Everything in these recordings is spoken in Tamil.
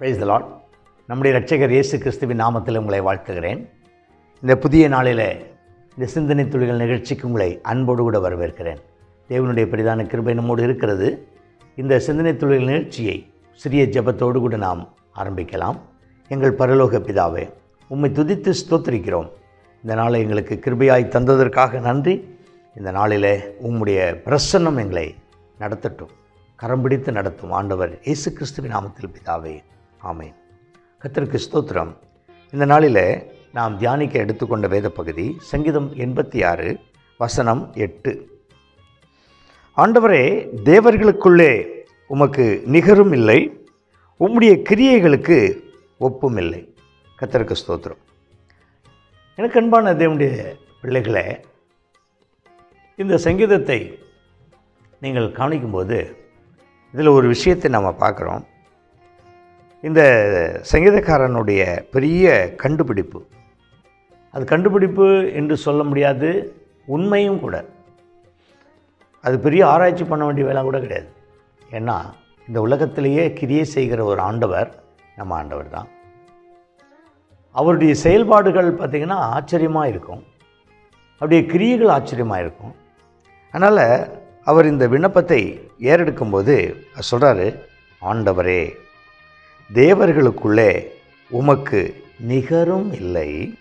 பிரைஸ் த லாட் நம்முடைய ரட்சகர் இயேசு கிறிஸ்துவின் நாமத்தில் உங்களை வாழ்த்துகிறேன். இந்த புதிய நாளில் இந்த சிந்தனை துளிகள் நிகழ்ச்சிக்கு உங்களை அன்போடு கூட வரவேற்கிறேன். தேவனுடைய பெரிதான கிருபை நம்மோடு இருக்கிறது. இந்த சிந்தனை துளிகள் நிகழ்ச்சியை சிறிய ஜெபத்தோடு கூட நாம் ஆரம்பிக்கலாம். எங்கள் பரலோக பிதாவே உம்மை துதித்து ஸ்தோத்திரிக்கிறோம். இந்த நாளை எங்களுக்கு கிருபையாய் தந்ததற்காக நன்றி. இந்த நாளில் உம்முடைய பிரசன்னம் எங்களை நடத்தட்டும். கரம் பிடித்து நடத்தும் ஆண்டவர் இயேசு கிறிஸ்துவின் நாமத்தில் பிதாவே ஆமேன். கர்த்தருக்கு ஸ்தோத்திரம். இந்த நாளில் நாம் தியானிக்க எடுத்துக்கொண்ட வேத பகுதி சங்கீதம் எண்பத்தி ஆறு வசனம் எட்டு. ஆண்டவரே தேவர்களுக்குள்ளே உமக்கு நிகரும் இல்லை உம்முடைய கிரியைகளுக்கு ஒப்பும் இல்லை. கத்தருக்கு ஸ்தோத்திரம். எனக்கு அன்பான தேவனுடைய பிள்ளைகளே இந்த சங்கீதத்தை நீங்கள் கவனிக்கும்போது இதில் ஒரு விஷயத்தை நம்ம பார்க்குறோம். இந்த சங்கீதக்காரனுடைய பெரிய கண்டுபிடிப்பு. அது கண்டுபிடிப்பு என்று சொல்ல முடியாது உண்மையும் கூட. அது பெரிய ஆராய்ச்சி பண்ண வேண்டிய வேலை கூட கிடையாது. ஏன்னா இந்த உலகத்திலேயே கிரியை செய்கிற ஒரு ஆண்டவர் நம்ம ஆண்டவர் தான். அவருடைய செயல்பாடுகள் பார்த்திங்கன்னா ஆச்சரியமாக இருக்கும். அவருடைய கிரியைகள் ஆச்சரியமாக இருக்கும். அதனால் அவர் இந்த விண்ணப்பத்தை ஏறெடுக்கும்போது சொல்கிறாரு ஆண்டவரே தேவர்களுக்குள்ளே உமக்கு நிகரும் இல்லை.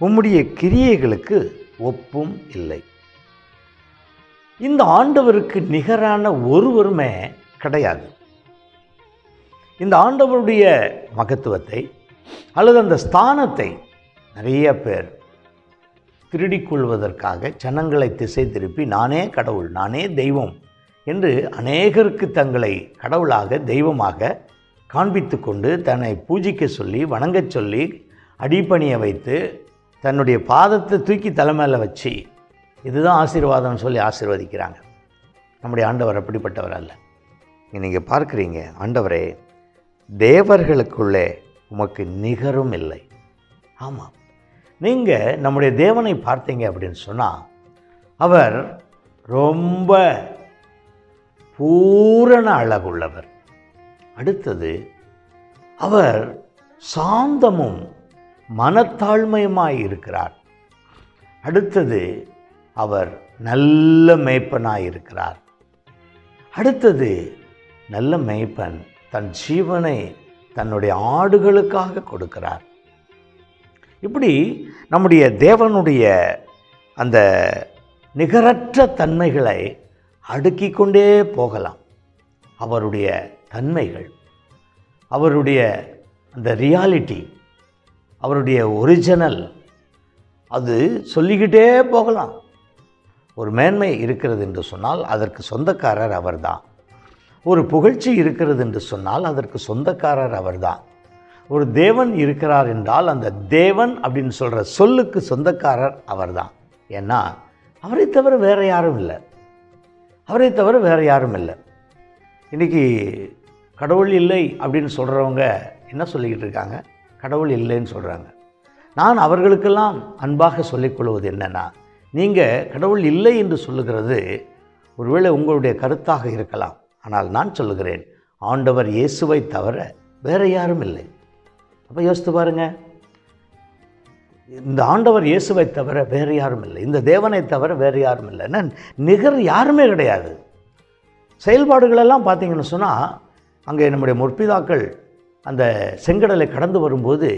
உம்முடைய கிரியைகளுக்கு ஒப்பும் இல்லை. இந்த ஆண்டவருக்கு நிகரான ஒருவருமே கிடையாது. இந்த ஆண்டவருடைய மகத்துவத்தை அல்லது அந்த ஸ்தானத்தை நிறைய பேர் திருடிக்கொள்வதற்காக ஜனங்களை திசை திருப்பி நானே கடவுள் நானே தெய்வம் என்று அநேகருக்கு தங்களை கடவுளாக தெய்வமாக காண்பித்து கொண்டு தன்னை பூஜிக்க சொல்லி வணங்கச் சொல்லி அடிப்பணிய வைத்து தன்னுடைய பாதத்தை தூக்கி தலைமையில் வச்சு இதுதான் ஆசீர்வாதம்னு சொல்லி ஆசீர்வதிக்கிறாங்க. நம்முடைய ஆண்டவர் அப்படிப்பட்டவர் அல்ல. நீங்கள் பார்க்குறீங்க ஆண்டவரே தேவர்களுக்குள்ளே உமக்கு நிகரும் இல்லை. ஆமாம் நீங்கள் நம்முடைய தேவனை பார்த்தீங்க அப்படின்னு சொன்னால் அவர் ரொம்ப பூரண அழகுள்ளவர் அடுத்தது அவர் சாந்தமும் மனத்தாழ்மையுமாய் இருக்கிறார் அடுத்தது அவர் நல்ல மேய்ப்பனாய் இருக்கிறார் அடுத்தது நல்ல மேய்ப்பன் தன் ஜீவனை தன்னுடைய ஆடுகளுக்காக கொடுக்கிறார். இப்படி நம்முடைய தேவனுடைய அந்த நிகரற்ற தன்மைகளை அடுக்கிக் கொண்டே போகலாம். அவருடைய தன்மைகள் அவருடைய அந்த ரியாலிட்டி அவருடைய ஒரிஜினல் அது சொல்லிக்கிட்டே போகலாம். ஒரு மேன்மை இருக்கிறது என்று சொன்னால் அதற்கு சொந்தக்காரர் அவர்தான். ஒரு புகழ்ச்சி இருக்கிறது என்று சொன்னால் அதற்கு சொந்தக்காரர் அவர்தான். ஒரு தேவன் இருக்கிறார் என்றால் அந்த தேவன் அப்படின்னு சொல்கிற சொல்லுக்கு சொந்தக்காரர் அவர்தான். ஏன்னா அவரை தவிர வேறு யாரும் இல்லை. அவரை தவிர வேறு யாரும் இல்லை. இன்றைக்கி கடவுள் இல்லை அப்படின்னு சொல்கிறவங்க என்ன சொல்லிக்கிட்டு இருக்காங்க? கடவுள் இல்லைன்னு சொல்கிறாங்க நான் அவர்களுக்கெல்லாம் அன்பாக சொல்லிக்கொள்வது என்னென்னா நீங்கள் கடவுள் இல்லை என்று சொல்லுகிறது ஒருவேளை உங்களுடைய கருத்தாக இருக்கலாம். ஆனால் நான் சொல்லுகிறேன் ஆண்டவர் இயேசுவை தவிர வேறு யாரும் இல்லை. அப்போ யோசித்து பாருங்க. இந்த ஆண்டவர் இயேசுவை தவிர வேறு யாரும் இல்லை. இந்த தேவனை தவிர வேறு யாரும் இல்லை. நிகர் யாருமே கிடையாது. செயல்பாடுகளெல்லாம் பார்த்தீங்கன்னு சொன்னால் அங்கே நம்முடைய முற்பிதாக்கள் அந்த செங்கடலை கடந்து வரும்போது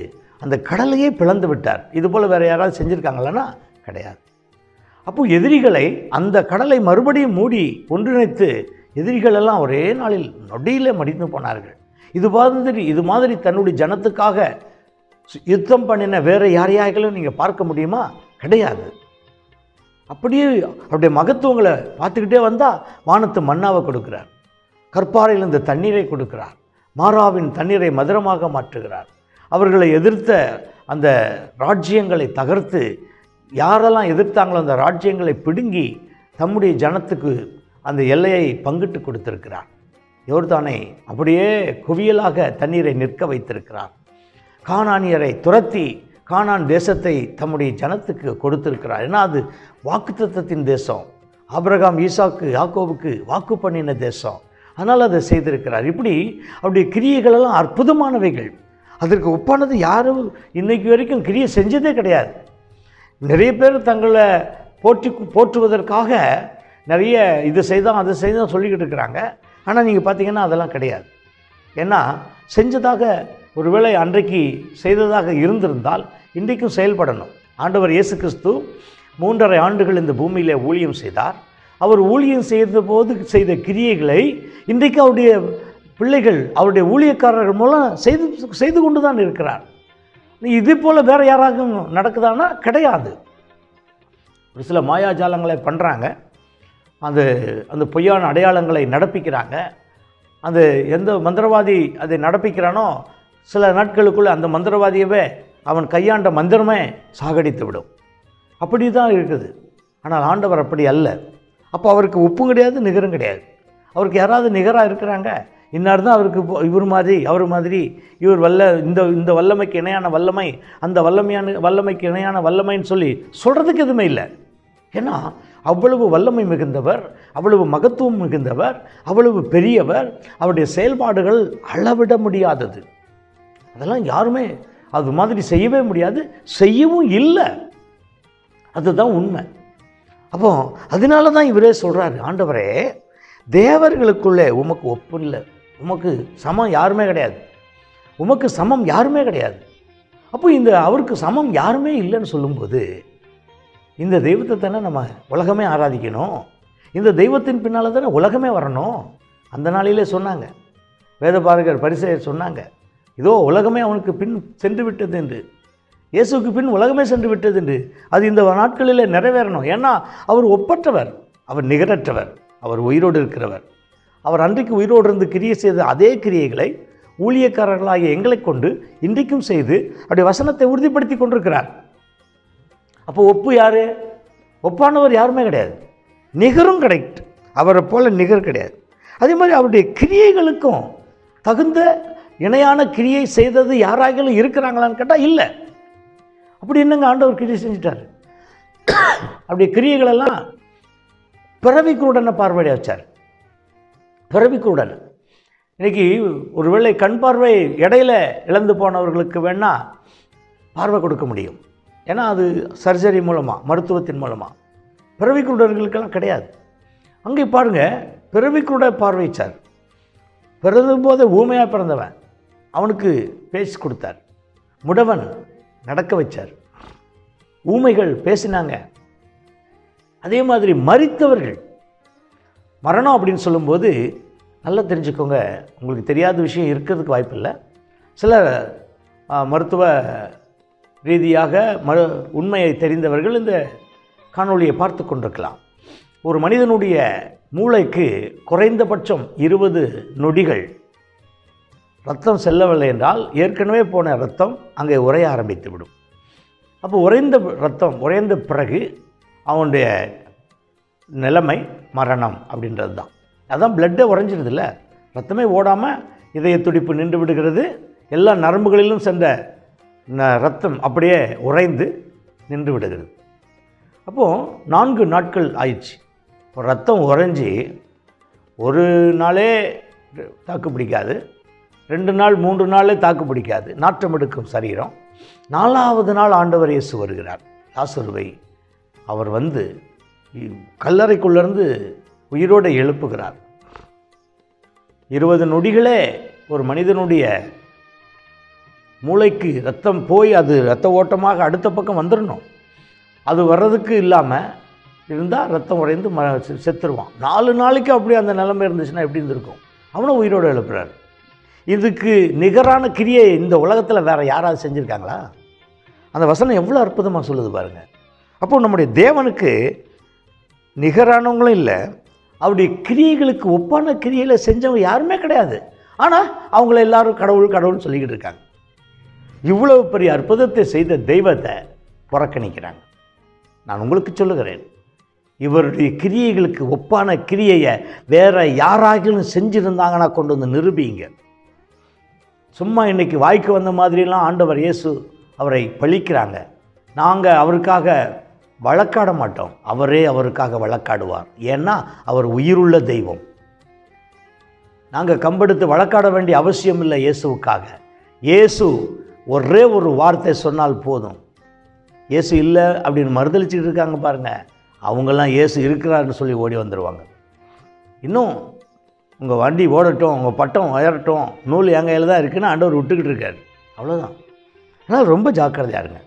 அந்த கடலையே பிளந்து விட்டார். இது போல் வேறு யாராவது செஞ்சுருக்காங்களான்னா கிடையாது. அப்போ எதிரிகளை அந்த கடலை மறுபடியும் மூடி ஒன்றிணைத்து எதிரிகளெல்லாம் ஒரே நாளில் நொடியில் மடிந்து போனார்கள். இது மாதிரி இது மாதிரி தன்னுடைய ஜனத்துக்காக யுத்தம் பண்ணின வேறு யாரையாகளும் நீங்கள் பார்க்க முடியுமா? கிடையாது. அப்படியே அவருடைய மகத்துவங்களை பார்த்துக்கிட்டே வந்தால் வானத்து மன்னாவை கொடுக்கிறார். கற்பாறையில் இந்த தண்ணீரை கொடுக்கிறார். மாறாவின் தண்ணீரை மதுரமாக மாற்றுகிறார். அவர்களை எதிர்த்த அந்த ராஜ்யங்களை தகர்த்து யாரெல்லாம் எதிர்த்தாங்களோ அந்த ராஜ்யங்களை பிடுங்கி தம்முடைய ஜனத்துக்கு அந்த எல்லையை பங்கிட்டு கொடுத்திருக்கிறார். யோர்தானை அப்படியே குவியலாக தண்ணீரை நிற்க வைத்திருக்கிறார். காணானியரை துரத்தி கானான் தேசத்தை தம்முடைய ஜனத்துக்கு கொடுத்திருக்கிறார். ஏன்னா அது வாக்குத்தத்தத்தின் தேசம். ஆபிரகாம் ஈசாக்கு யாக்கோவுக்கு வாக்கு பண்ணின தேசம். அதனால் அதை செய்திருக்கிறார். இப்படி அவருடைய கிரியைகளெல்லாம் அற்புதமானவைகள். அதற்கு ஒப்பானது யாரும் இன்னைக்கு வரைக்கும் கிரியை செஞ்சதே கிடையாது. நிறைய பேர் தங்களை போற்றி போற்றுவதற்காக நிறைய இது செய்தோம் அது செய்தோம் சொல்லிக்கிட்டு இருக்கிறாங்க. ஆனால் நீங்கள் பார்த்தீங்கன்னா அதெல்லாம் கிடையாது. ஏன்னா செஞ்சதாக ஒருவேளை அன்றைக்கு செய்ததாக இருந்திருந்தால் இன்றைக்கும் செயல்படணும். ஆண்டவர் இயேசு கிறிஸ்து மூன்றரை ஆண்டுகள் இந்த பூமியில் ஊழியம் செய்தார். அவர் ஊழியம் செய்த போது செய்த கிரியைகளை இன்றைக்கு அவருடைய பிள்ளைகள் அவருடைய ஊழியக்காரர்கள் மூலம் செய்து செய்து கொண்டு தான் இருக்கிறார். இது போல் வேறு யாராகவும் நடக்குதானா கிடையாது. ஒரு சில மாயாஜாலங்களை பண்ணுறாங்க அது அந்த பொய்யான அடையாளங்களை நடப்பிக்கிறாங்க. அந்த எந்த மந்திரவாதி அதை நடப்பிக்கிறானோ சில நாட்களுக்குள்ளே அந்த மந்திரவாதியவே அவன் கையாண்ட மந்திரமே சாகடித்து விடும். அப்படி தான் இருக்குது. ஆனால் ஆண்டவர் அப்படி அல்ல. அப்போ அவருக்கு உப்பும் கிடையாது நிகரும் கிடையாது. அவருக்கு யாராவது நிகராக இருக்கிறாங்க? இன்னார் தான் அவருக்கு இப்போ இவர் மாதிரி அவர் மாதிரி இவர் வல்ல இந்த இந்த வல்லமைக்கு இணையான வல்லமை அந்த வல்லமையான வல்லமைக்கு இணையான வல்லமைன்னு சொல்லி சொல்கிறதுக்கு எதுவுமே இல்லை. ஏன்னா அவ்வளவு வல்லமை மிகுந்தவர் அவ்வளவு மகத்துவம் மிகுந்தவர் அவ்வளவு பெரியவர் அவருடைய செயல்பாடுகள் அளவிட முடியாதது. அதெல்லாம் யாருமே அது மாதிரி செய்யவே முடியாது செய்யவும் இல்லை. அதுதான் உண்மை. அப்போ அதனால தான் இவரே சொல்கிறாரு ஆண்டவரே தேவர்களுக்குள்ளே உமக்கு ஒப்பு இல்லை உமக்கு சமம் யாருமே கிடையாது. உமக்கு சமம் யாருமே கிடையாது. அப்போ இந்த அவருக்கு சமம் யாருமே இல்லைன்னு சொல்லும்போது இந்த தெய்வத்தை தானே நம்ம உலகமே ஆராதிக்கணும்? இந்த தெய்வத்தின் பின்னால் தானே உலகமே வரணும்? அந்த நாளிலே சொன்னாங்க. வேதபாரகர் பரிசெயர் சொன்னாங்க. இதோ உலகமே அவனுக்கு பின் சென்று விட்டது என்று. இயேசுக்கு பின் உலகமே சென்று விட்டது என்று. அது இந்த நாட்களிலே நிறைவேறணும். ஏன்னா அவர் ஒப்பற்றவர். அவர் நிகரற்றவர். அவர் உயிரோடு இருக்கிறவர். அவர் அன்றைக்கு உயிரோடு இருந்து கிரியை செய்த அதே கிரியைகளை ஊழியக்காரர்களாகிய எங்களை கொண்டு இன்றைக்கும் செய்து அவருடைய வசனத்தை உறுதிப்படுத்தி கொண்டிருக்கிறார். அப்போ ஒப்பு யார்? ஒப்பானவர் யாருமே கிடையாது. நிகரும் கிடையாது அவரை போல நிகர் கிடையாது. அதே மாதிரி அவருடைய கிரியைகளுக்கும் தகுந்த இணையான கிரியை செய்தது யாராகிலும் இருக்கிறாங்களான்னு கேட்டால் இல்லை. அப்படி என்னங்க ஆண்டவர் கிரியை செஞ்சிட்டார்? அப்படி கிரியைகளெல்லாம் பிறவி குருடனை பார்வையிட வச்சார். பிறவி குருடன் இன்னைக்கு ஒருவேளை கண் பார்வை இடையில இழந்து போனவர்களுக்கு வேணால் பார்வை கொடுக்க முடியும். ஏன்னா அது சர்ஜரி மூலமாக மருத்துவத்தின் மூலமாக பிறவி குருடர்களுக்கெல்லாம் கிடையாது. அங்கே பாருங்கள் பிறவி குருட பார்வைச்சார் பிறந்த போதே ஊமையாக பிறந்தவன். அவனுக்கு பேசி கொடுத்தார். முடவன் நடக்க வச்சார். ஊமைகள் பேசினாங்க. அதே மாதிரி மறித்தவர்கள். மரணம் அப்படின்னு சொல்லும்போது நல்லா தெரிஞ்சுக்கோங்க உங்களுக்கு தெரியாத விஷயம் இருக்கிறதுக்கு வாய்ப்பில்லை. சில மருத்துவ ரீதியாக மரு உண்மையை தெரிந்தவர்கள் இந்த காணொலியை பார்த்து கொண்டிருக்கலாம். ஒரு மனிதனுடைய மூளைக்கு குறைந்தபட்சம் இருபது நொடிகள் ரத்தம் செல்லவில்லை என்றால் ஏற்கனவே போன ரத்தம் அங்கே உரைய ஆரம்பித்து விடும் அப்போ உறைந்த ரத்தம் உறைந்த பிறகு அவனுடைய நிலைமை மரணம் அப்படின்றது தான். அதான் பிளட்டே உறைஞ்சிருதுல்ல ரத்தமே ஓடாமல் இதய துடிப்பு நின்று விடுகிறது. எல்லா நரம்புகளிலும் சென்ற ந- ரத்தம் அப்படியே உறைந்து நின்று விடுகிறது. அப்போது நான்கு நாட்கள் ஆயிடுச்சு. இப்போ ரத்தம் உறைஞ்சி ஒரு நாளே தாக்கு பிடிக்காது. ரெண்டு நாள் மூன்று நாளே தாக்கு பிடிக்காது. நாற்றம் எடுக்கும் சரீரம். நாலாவது நாள் ஆண்டவர் இயேசு வருகிறார். லாசருவை அவர் வந்து கல்லறைக்குள்ளேருந்து உயிரோடு எழுப்புகிறார். இருபது நொடிகளே ஒரு மனிதனுடைய மூளைக்கு ரத்தம் போய் அது ரத்த ஓட்டமாக அடுத்த பக்கம் வந்துடணும் அது வர்றதுக்கு இல்லாமல் இருந்தால் ரத்தம் உறைந்து ம செ- செத்துருவான். நாலு நாளைக்கு அப்படி அந்த நிலைமை இருந்துச்சுன்னா எப்படி இருந்திருக்கும்? அவனும் உயிரோடு எழுப்புறாரு. இதுக்கு நிகரான கிரியை இந்த உலகத்தில் வேறு யாராவது செஞ்சுருக்காங்களா? அந்த வசனம் எவ்வளோ அற்புதமாக சொல்லுது பாருங்கள் அப்போ நம்முடைய தேவனுக்கு நிகரானவங்களும் இல்லை அவருடைய கிரியைகளுக்கு ஒப்பான கிரியையில் செஞ்சவங்க யாருமே கிடையாது. ஆனால் அவங்கள எல்லாரும் கடவுள் கடவுள்னு சொல்லிக்கிட்டு இருக்காங்க. இவ்வளவு பெரிய அற்புதத்தை செய்த தெய்வத்தை புறக்கணிக்கிறாங்க. நான் உங்களுக்கு சொல்லுகிறேன் இவருடைய கிரியைகளுக்கு ஒப்பான கிரியையை வேற யாராகிலும் செஞ்சுருந்தாங்கன்னா கொண்டு வந்து நிரூபிங்க சும்மா இன்றைக்கி வாய்க்கு வந்த மாதிரிலாம் ஆண்டவர் இயேசு அவரை பழிக்கிறாங்க. நாங்கள் அவருக்காக வழக்காட மாட்டோம். அவரே அவருக்காக வழக்காடுவார். ஏன்னா அவர் உயிருள்ள தெய்வம். நாங்கள் கம்பெடுத்து வழக்காட வேண்டிய அவசியம் இல்லை இயேசுவுக்காக. இயேசு ஒரே ஒரு வார்த்தை சொன்னால் போதும். இயேசு இல்லை அப்படின்னு மறுதளிச்சுட்டு இருக்காங்க பாருங்கள் அவங்கெல்லாம் இயேசு இருக்கிறாருன்னு சொல்லி ஓடி வந்துடுவாங்க இன்னும் உங்கள் வண்டி ஓடட்டும் உங்கள் பட்டம் உயரட்டும் நூல் என் கையில் தான் இருக்குன்னு ஆண்டவர் விட்டுக்கிட்டு இருக்கார். அவ்வளோதான் அதனால் ரொம்ப ஜாக்கிரதையாக இருங்க.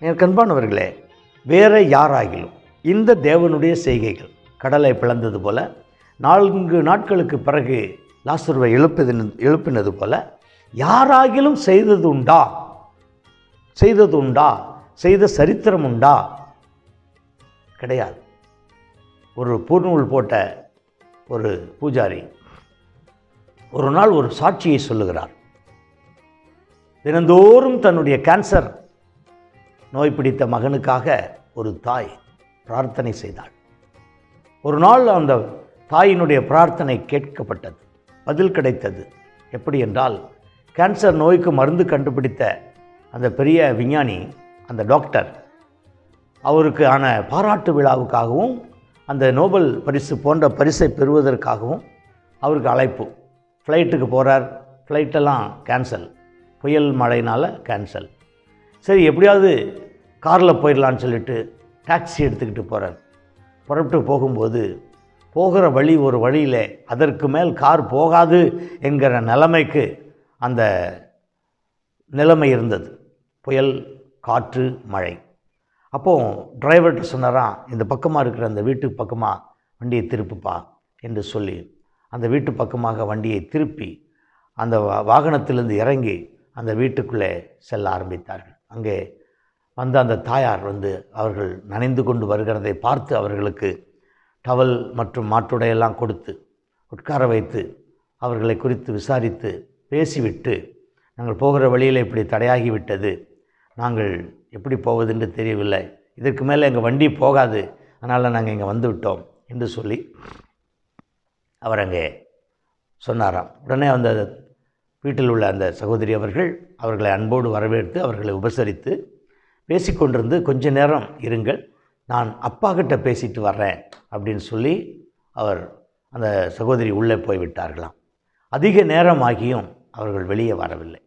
என் கண்பானவர்களே வேறு யாராகிலும் இந்த தேவனுடைய செய்கைகள் கடலை பிளந்தது போல நான்கு நாட்களுக்கு பிறகு லாசுருவை எழுப்பது எழுப்பினது போல யாராகிலும் செய்தது உண்டா? செய்தது உண்டா? செய்த சரித்திரம் உண்டா? கிடையாது. ஒரு பூர்நூல் போட்ட ஒரு பூஜாரி ஒரு நாள் ஒரு சாட்சியை சொல்லுகிறார். தினந்தோறும் தன்னுடைய கேன்சர் நோய் பிடித்த மகனுக்காக ஒரு தாய் பிரார்த்தனை செய்தாள். ஒரு நாள் அந்த தாயினுடைய பிரார்த்தனை கேட்கப்பட்டது. பதில் கிடைத்தது. எப்படி என்றால் கேன்சர் நோய்க்கு மருந்து கண்டுபிடித்த அந்த பெரிய விஞ்ஞானி அந்த டாக்டர் அவருக்கு ஆன பாராட்டு விழாவுக்காகவும் அந்த நோபல் பரிசு போன்ற பரிசை பெறுவதற்காகவும் அவருக்கு அழைப்பு. ஃப்ளைட்டுக்கு போகிறார் ஃப்ளைட்டெல்லாம் கேன்சல் புயல் மழைனால் கேன்சல் சரி எப்படியாவது காரில் போயிடலான்னு சொல்லிட்டு டாக்ஸி எடுத்துக்கிட்டு போகிறார் புறப்பட்டு போகும்போது போகிற வழி ஒரு வழியில். அதற்கு மேல் கார் போகாது என்கிற நிலைமைக்கு அந்த நிலைமை இருந்தது. புயல் காற்று மழை. அப்போது டிரைவர்கிட்ட சொன்னாராம் இந்த பக்கமாக இருக்கிற அந்த வீட்டு பக்கமாக வண்டியை திருப்புப்பா என்று சொல்லி அந்த வீட்டு பக்கமாக வண்டியை திருப்பி அந்த வா- வாகனத்திலிருந்து இறங்கி அந்த வீட்டுக்குள்ளே செல்ல ஆரம்பித்தார்கள். அங்கே வந்த அந்த தாயார் வந்து அவர்கள் நனைந்து கொண்டு வருகிறதை பார்த்து அவர்களுக்கு டவல் மற்றும் மாற்றுடையெல்லாம் கொடுத்து உட்கார வைத்து அவர்களை குறித்து விசாரித்து பேசிவிட்டு நாங்கள் போகிற வழியில் இப்படி தடையாகி விட்டது நாங்கள் எப்படி போவதென்று தெரியவில்லை. இதற்கு மேலே எங்கள் வண்டி போகாது. அதனால் நாங்கள் இங்கே வந்து விட்டோம் என்று சொல்லி அவர் அங்கே சொன்னாராம். உடனே அந்த வீட்டில் உள்ள அந்த சகோதரி அவர்கள் அவர்களை அன்போடு வரவேற்று அவர்களை உபசரித்து பேசிக்கொண்டிருந்து கொஞ்ச நேரம் இருங்கள் நான் அப்பா கிட்ட பேசிட்டு வர்றேன் அப்படின்னு சொல்லி அவர் அந்த சகோதரி உள்ளே போய் விட்டார்களாம். அதிக நேரம் ஆகியும் அவர்கள் வெளியே வரவில்லை.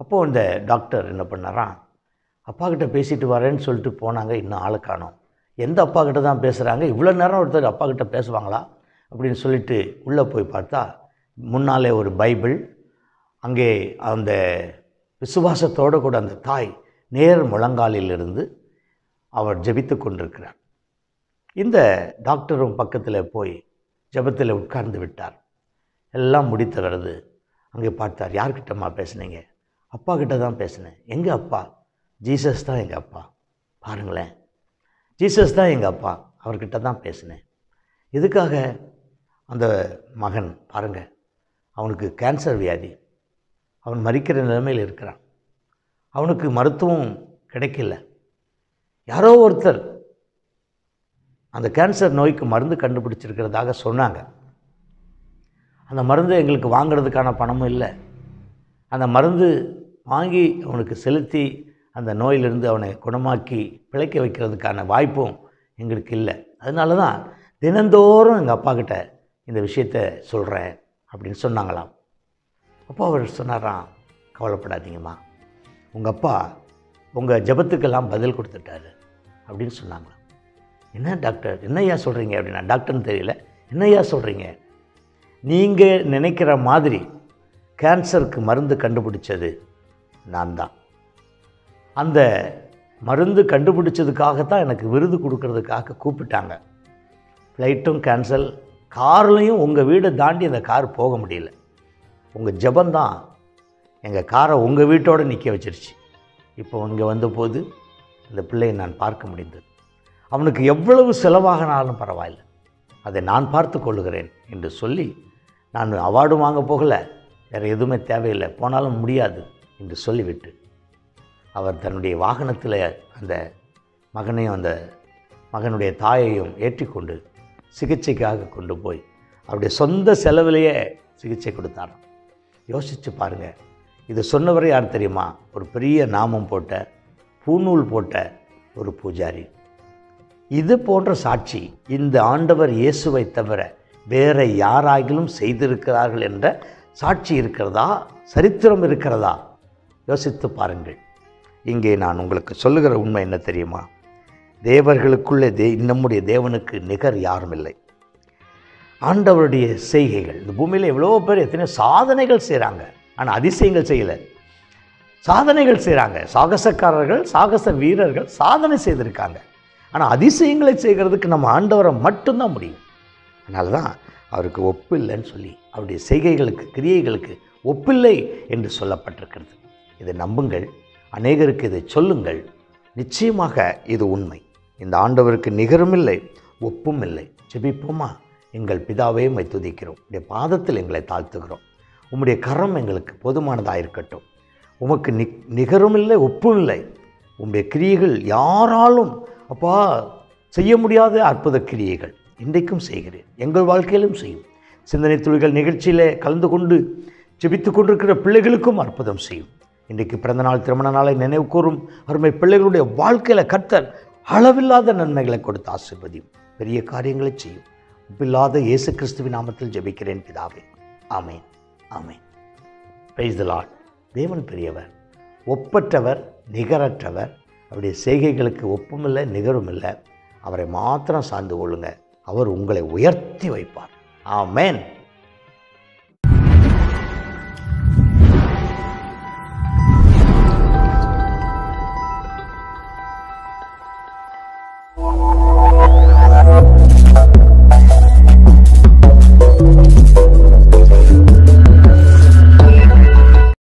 அப்போது இந்த டாக்டர் என்ன பண்ணாராம்? அப்பா கிட்ட பேசிட்டு வரேன்னு சொல்லிட்டு போனாங்க இன்னும் ஆளை காணோம். எந்த அப்பா கிட்ட தான் பேசுகிறாங்க இவ்வளோ நேரம் ஒருத்தர் அப்பா கிட்ட பேசுவாங்களா? அப்படின்னு சொல்லிட்டு உள்ளே போய் பார்த்தா முன்னாலே ஒரு பைபிள் அங்கே அந்த விசுவாசத்தோடு கூட அந்த தாய் நேர் முழங்காலிலிருந்து அவர் ஜெபித்து கொண்டிருக்கிறார். இந்த டாக்டரும் பக்கத்தில் போய் ஜெபத்தில் உட்கார்ந்து விட்டார். எல்லாம் முடித்தவரது அங்கே பார்த்தார் யார்கிட்டம்மா பேசுனீங்க? அப்பா கிட்ட தான் பேசினேன். எங்கள் அப்பா? ஜீசஸ் தான் எங்கள் அப்பா. பாருங்களேன். ஜீசஸ் தான் எங்கள் அப்பா. அவர்கிட்ட தான் பேசினேன். இதுக்காக அந்த மகன் பாருங்கள் அவனுக்கு கேன்சர் வியாதி. அவன் மறிக்கிற நிலைமையில் இருக்கிறான். அவனுக்கு மருத்துவம் கிடைக்கல. யாரோ ஒருத்தர் அந்த கேன்சர் நோய்க்கு மருந்து கண்டுபிடிச்சிருக்கிறதாக சொன்னாங்க. அந்த மருந்து எங்களுக்கு வாங்குறதுக்கான பணமும் இல்லை. அந்த மருந்து வாங்கி அவனுக்கு செலுத்தி அந்த நோயிலிருந்து அவனை குணமாக்கி பிழைக்க வைக்கிறதுக்கான வாய்ப்பும் எங்களுக்கு இல்லை. அதனால தான் தினந்தோறும் எங்கள் அப்பா கிட்ட இந்த விஷயத்த சொல்கிறேன் அப்படின்னு சொன்னாங்களாம். அப்போ அவர் சொன்னாராம் கவலைப்படாதீங்கம்மா. உங்கள் அப்பா உங்கள் ஜெபத்துக்கெல்லாம் பதில் கொடுத்துட்டாரு அப்படின்னு சொன்னாங்களாம். என்ன டாக்டர் என்னையா சொல்கிறீங்க அப்படின்னா டாக்டர்னு தெரியல. என்னய்யா சொல்கிறீங்க நீங்கள் நினைக்கிற மாதிரி கேன்சருக்கு மருந்து கண்டுபிடிச்சது நான் தான். அந்த மருந்து கண்டுபிடிச்சதுக்காகத்தான் எனக்கு விருது கொடுக்கறதுக்காக கூப்பிட்டாங்க. ஃப்ளைட்டும் கேன்சல் கார்லேயும் உங்கள் வீடை தாண்டி அந்த கார் போக முடியல. உங்கள் ஜெபந்தான் எங்கள் காரை உங்கள் வீட்டோடு நிற்க வச்சிருச்சு. இப்போ இங்கே வந்தபோது இந்த பிள்ளையை நான் பார்க்க முடிந்தது. அவனுக்கு எவ்வளவு செலவாகினாலும் பரவாயில்லை. அதை நான் பார்த்து கொள்ளுகிறேன் என்று சொல்லி நான் அவார்டும் வாங்க போகலை. வேறு எதுவுமே தேவையில்லை. போனாலும் முடியாது என்று சொல்லிவிட்டு அவர் தன்னுடைய வாகனத்தில் அந்த மகனையும் அந்த மகனுடைய தாயையும் ஏற்றிக்கொண்டு சிகிச்சைக்காக கொண்டு போய் அவருடைய சொந்த செலவிலேயே சிகிச்சை கொடுத்தாராம். யோசித்து பாருங்கள் இது சொன்னவர் யார் தெரியுமா? ஒரு பெரிய நாமம் போட்ட பூநூல் போட்ட ஒரு பூஜாரி. இது போன்ற சாட்சி இந்த ஆண்டவர் இயேசுவை தவிர வேற யாராகிலும் செய்திருக்கிறார்கள் என்ற சாட்சி இருக்கிறதா? சரித்திரம் இருக்கிறதா? யோசித்து பாருங்கள். இங்கே நான் உங்களுக்கு சொல்லுகிற உண்மை என்ன தெரியுமா? தேவர்களுக்குள்ளே தே நம்முடைய தேவனுக்கு நிகர் யாரும் இல்லை. ஆண்டவருடைய செய்கைகள் இந்த பூமியில் எவ்வளோ பேர் எத்தனையோ சாதனைகள் செய்கிறாங்க ஆனால் அதிசயங்கள் செய்யலை. சாதனைகள் செய்கிறாங்க சாகசக்காரர்கள் சாகச வீரர்கள் சாதனை செய்திருக்காங்க. ஆனால் அதிசயங்களை செய்கிறதுக்கு நம்ம ஆண்டவரை மட்டும்தான் முடியும். அதனால தான் அவருக்கு ஒப்பில்லைன்னு சொல்லி அவருடைய செய்கைகளுக்கு கிரியைகளுக்கு ஒப்பில்லை என்று சொல்லப்பட்டிருக்கிறது. இதை நம்புங்கள். அநேகருக்கு இதை சொல்லுங்கள். நிச்சயமாக இது உண்மை. இந்த ஆண்டவருக்கு நிகரும் இல்லை ஒப்பும் இல்லை ஜெபிப்போமா? எங்கள் பிதாவே மை துதிக்கிறோம். உடைய பாதத்தில் எங்களை தாழ்த்துகிறோம். உம்முடைய கரம் எங்களுக்கு போதுமானதாக இருக்கட்டும். உமக்கு நி நிகரும் இல்லை ஒப்பும் இல்லை உம்முடைய கிரியைகள் யாராலும் அப்பா செய்ய முடியாத அற்புத கிரியைகள். இன்றைக்கும் செய்கிறேன். எங்கள் வாழ்க்கையிலும் செய்யும். சிந்தனை துளிகள் நிகழ்ச்சியிலே கலந்து கொண்டு ஜெபித்து கொண்டிருக்கிற பிள்ளைகளுக்கும் அற்புதம் செய்யும். இன்றைக்கு பிறந்தநாள் திருமண நாளை நினைவு கூறும் அருமை பிள்ளைகளுடைய வாழ்க்கையில் கர்த்தர் அளவில்லாத நன்மைகளை கொடுத்து ஆசிர்வதியும். பெரிய காரியங்களை செய்யும். ஒப்பில்லாத இயேசு கிறிஸ்துவின் நாமத்தில் ஜெபிக்கிறேன் பிதாவே. ஆமேன். ஆமேன். பிரைஸ் லார்ட் தேவன் பெரியவர். ஒப்பற்றவர் நிகரற்றவர். அவருடைய செய்கைகளுக்கு ஒப்புமில்லை நிகருமில்லை. அவரை மாத்திரம் சார்ந்து கொள்ளுங்க. அவர் உங்களை உயர்த்தி வைப்பார். ஆமேன்.